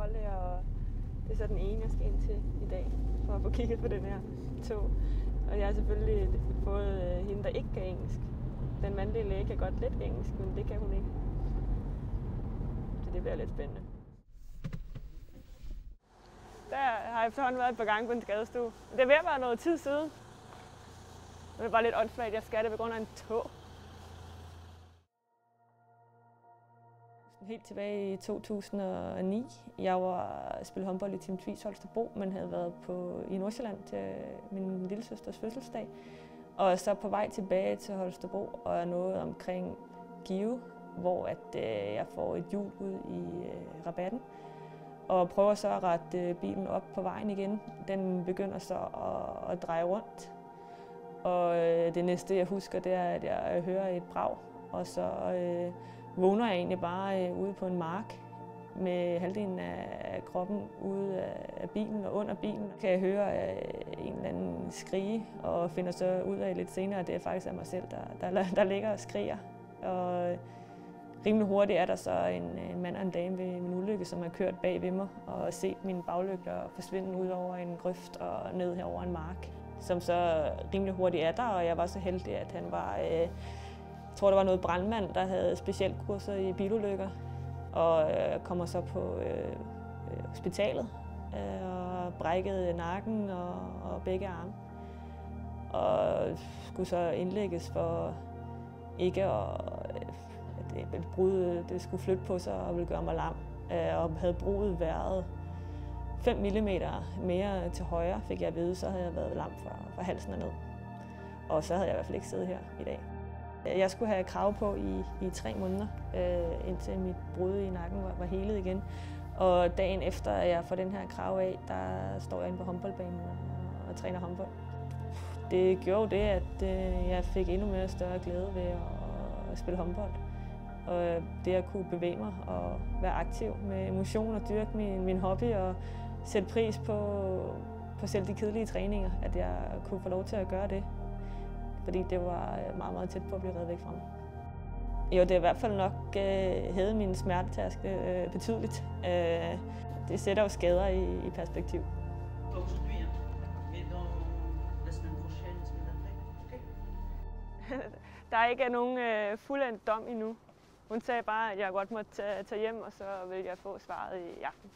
holde, og det er så den ene, jeg skal ind til i dag, for at få kigget på den her tog. Og jeg har selvfølgelig fået øh, hende, der ikke kan engelsk. Den mandlige læge kan godt lidt engelsk, men det kan hun ikke. Så det bliver lidt spændende. Der har jeg efterhånden været et par gange på en skadestue. Det er ved at være noget tid siden. Men det er bare lidt åndssvagt, jeg skal det på grund af en tog. Helt tilbage i 2009. Jeg var spillet håndbold i Team Tvis Holstebro, men havde været på, i Nordsjælland til min lille søsters fødselsdag. Og så på vej tilbage til Holstebro og jeg nåede omkring Give, hvor at, øh, jeg får et hjul ud i øh, rabatten og prøver så at rette øh, bilen op på vejen igen. Den begynder så at, at dreje rundt. Og øh, det næste, jeg husker, det er, at jeg hører et brag, og så øh, vågner jeg egentlig bare øh, ude på en mark med halvdelen af kroppen ude af bilen og under bilen. Kan jeg høre øh, en eller anden skrige, og finder så ud af lidt senere, at det er faktisk af mig selv, der, der, der ligger og skriger. Og rimelig hurtigt er der så en, en mand og en dame ved min ulykke, som har kørt bag ved mig og set mine baglygter forsvinde ud over en grøft og ned her over en mark. Som så rimelig hurtigt er der, og jeg var så heldig, at han var, øh, tror der var noget brandmand, der havde specialkurser i bilulykker, og øh, kommer så på øh, øh, hospitalet øh, og brækkede nakken og, og begge arme. Og skulle så indlægges for ikke at et brud det skulle flytte på sig og ville gøre mig lam. Øh, og havde brudet været 5 mm mere til højre, fik jeg at vide, så havde jeg været lam fra, fra halsen og ned. Og så havde jeg i hvert fald ikke siddet her i dag. Jeg skulle have krav på i, i tre måneder, øh, indtil mit brud i nakken var, var helet igen. Og dagen efter jeg får den her krav af, der står jeg inde på håndboldbanen og, og træner håndbold. Det gjorde det, at øh, jeg fik endnu mere større glæde ved at, at spille håndbold. Og det at kunne bevæge mig og være aktiv med emotion og dyrke min, min hobby og sætte pris på, på selv de kedelige træninger, at jeg kunne få lov til at gøre det. Fordi det var meget, meget tæt på at blive reddet væk fra mig. Jo, det er i hvert fald nok øh, hævet min smertetærske øh, betydeligt. Øh, det sætter jo skader i, i perspektiv. Der er ikke nogen øh, fuldendt dom endnu. Hun sagde bare, at jeg godt måtte tage, tage hjem, og så vil jeg få svaret i aften.